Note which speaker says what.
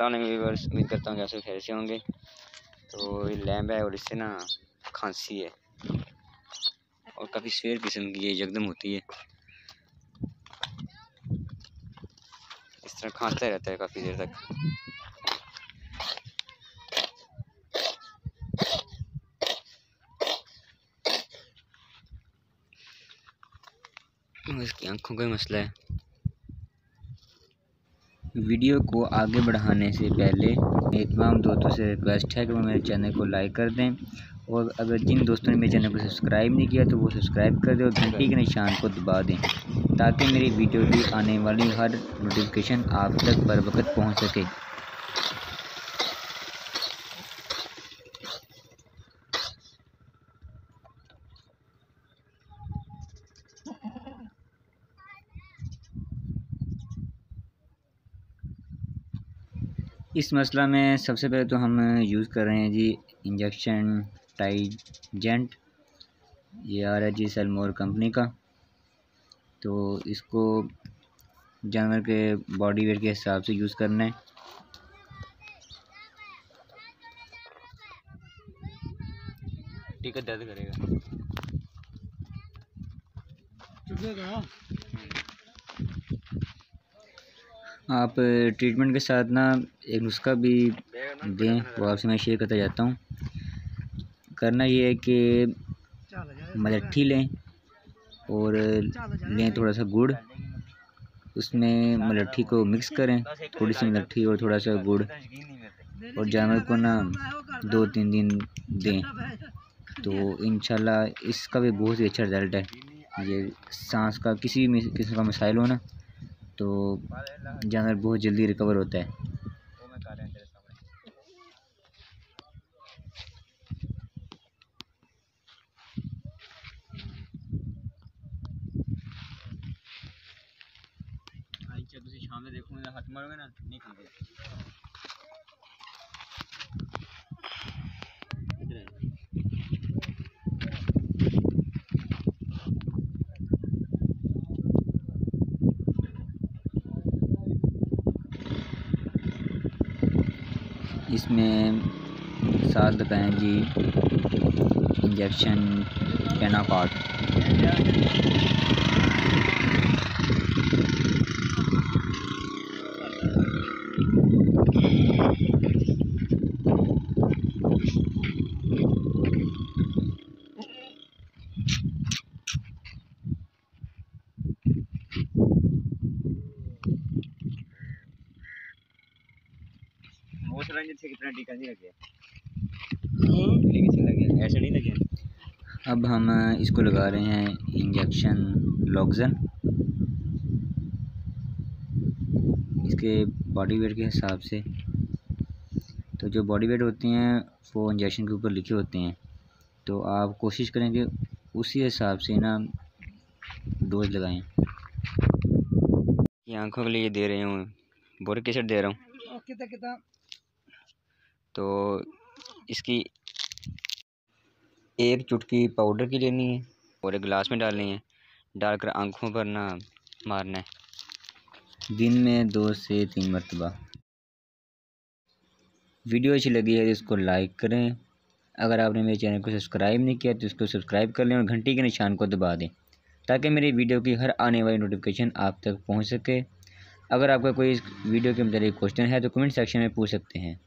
Speaker 1: Viewers उम्मीद करता हूँ आप खैर से होंगे। तो ये लैम्प है और इससे ना खांसी है। और काफ़ी स्वेर किस्म की ये यकदम होती है। इस तरह खांसता रहता है काफ़ी देर तक। इसकी आँखों का मसला है। वीडियो को आगे बढ़ाने से पहले मेरे तमाम दोस्तों से रिक्वेस्ट है कि वो मेरे चैनल को लाइक कर दें। और अगर जिन दोस्तों ने मेरे चैनल को सब्सक्राइब नहीं किया तो वो सब्सक्राइब कर दें और घंटी के निशान को दबा दें, ताकि मेरी वीडियो की आने वाली हर नोटिफिकेशन आप तक बर वक्त पहुँच सके। इस मसला में सबसे पहले तो हम यूज़ कर रहे हैं जी इंजेक्शन टाइजेंट। ये आ रहा है जी सेलमोर कंपनी का। तो इसको जानवर के बॉडी वेट के हिसाब से यूज़ करना है। टिकट दर्द करेगा। आप ट्रीटमेंट के साथ ना एक नुस्खा भी दें, वो आपसे मैं शेयर करता जाता हूँ। करना ये है कि मलट्ठी लें और लें थोड़ा सा गुड़। उसमें मलट्ठी को मिक्स करें, थोड़ी सी मलट्ठी और थोड़ा सा गुड़। और जानवर को ना दो तीन दिन दें। तो इन इसका भी बहुत ही अच्छा रिज़ल्ट है। ये सांस का किसी भी किस्म का मसाइल हो ना तो जानवर बहुत जल्दी रिकवर होता है। शाम देखूँगा हाथ मारोगे ना नहीं इसमें साथ बताएँ जी इंजेक्शन पेनाकॉट ऐसे नहीं लगे। अब हम इसको लगा रहे हैं इंजेक्शन लॉक्जन इसके बॉडी वेट के हिसाब से। तो जो बॉडी वेट होती हैं वो इंजेक्शन के ऊपर लिखे होते हैं। तो आप कोशिश करें कि उसी हिसाब से ना डोज लगाएँ। ये आँखों के लिए दे रहे हूँ। बोरिक एसिड दे रहा हूँ। तो इसकी एक चुटकी पाउडर की लेनी है और एक गिलास में डालनी है। डालकर आँखों पर ना मारना है। दिन में दो से तीन मरतबा। वीडियो अच्छी लगी है तो इसको लाइक करें। अगर आपने मेरे चैनल को सब्सक्राइब नहीं किया तो इसको सब्सक्राइब कर लें और घंटी के निशान को दबा दें, ताकि मेरी वीडियो की हर आने वाली नोटिफिकेशन आप तक पहुँच सके। अगर आपका कोई इस वीडियो के मतलब क्वेश्चन है तो कमेंट सेक्शन में पूछ सकते हैं।